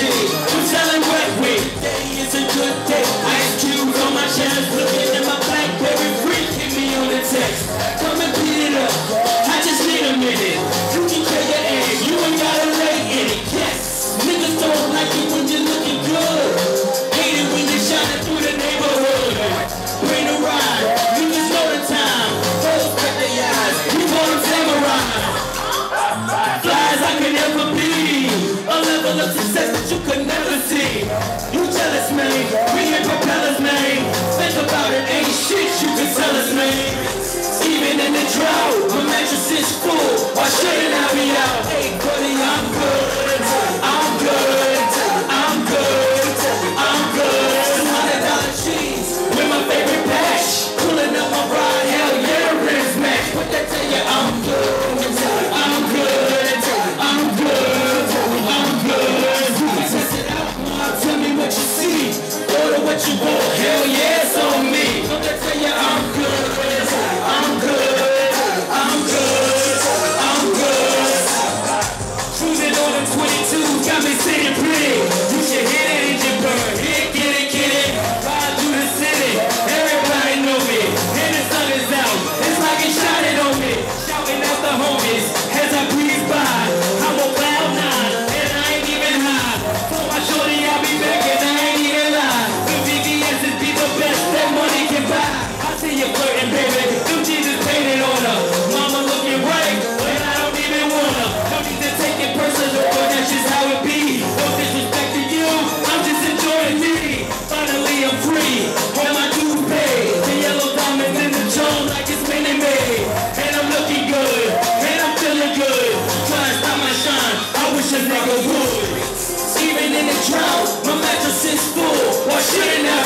gente. level of success that you could never see. You jealous, man. We hit propellers, man. Think about it, ain't shit you can tell us, man. what you want. Hell yes on me. Would. Even in the drought, my mattress is full. Why shouldn't I